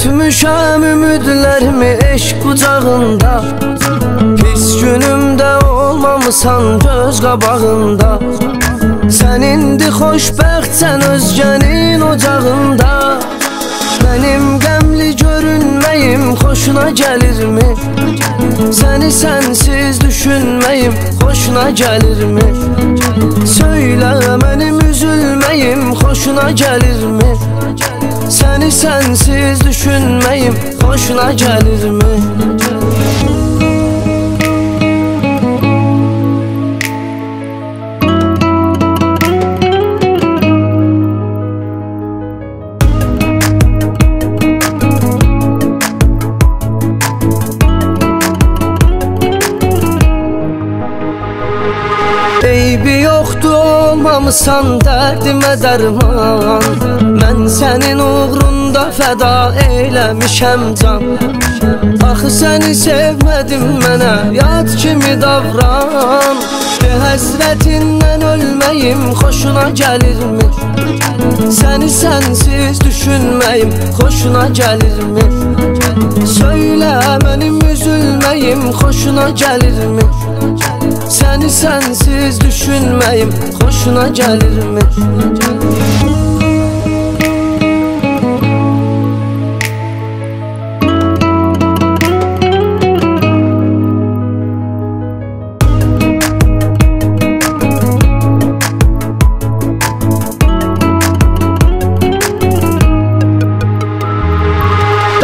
düşəm ümidlərimi eşq qucağında Pis günümdə olmamısan göz qabağında Sən indi xoşbəxtsən özgənin ocağında Mənim qəmli görünməyim xoşuna gəlirmi? Səni sənsiz düşünməyim xoşuna gəlirmi? Söylə mənim üzülməyim xoşuna gəlirmi? Səni sənsiz düşünməyim xoşuna gəlirmi? Eybi yoxdur olmamısan dərdimə dərman sənin uğrunda fəda eyləmişəm can Axı səni sevmədim mənə yad kimi davran De həsrətindən ölməyim xoşuna gəlirmi? Səni sənsiz düşünməyim xoşuna gəlirmi? Söylə mənim üzülməyim xoşuna gəlirmi? Səni sənsiz düşünməyim xoşuna gəlirmi?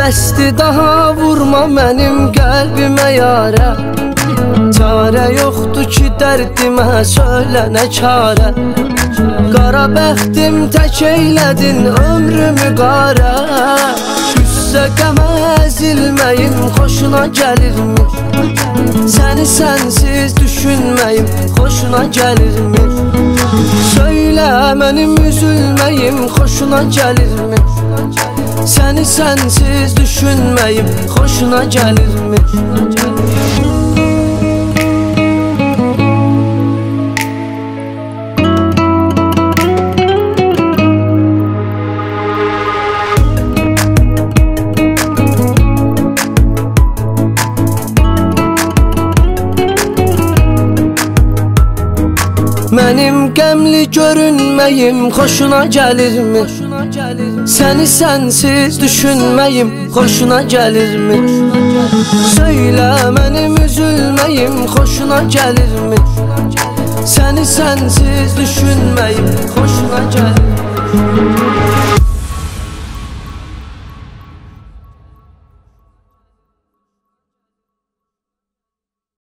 Bəsdi daha vurma mənim qəlbimə yarə Çarə yoxdur ki dərdimə söylə nə çarə Qara bəxtim tək eylədin ömrümü qara Qüssə qəmə əzilməyim xoşuna gəlirmi? Səni sənsiz düşünməyim xoşuna gəlirmi? Söylə mənim üzülməyim xoşuna gəlirmi? Səni sənsiz düşünməyim xoşuna gəlirmi? Mənim qəmli görünməyim xoşuna gəlirmi? Səni sənsiz düşünməyim xoşuna gəlirmi? Söylə mənim üzülməyim xoşuna gəlirmi? Səni sənsiz düşünməyim xoşuna gəlirmi?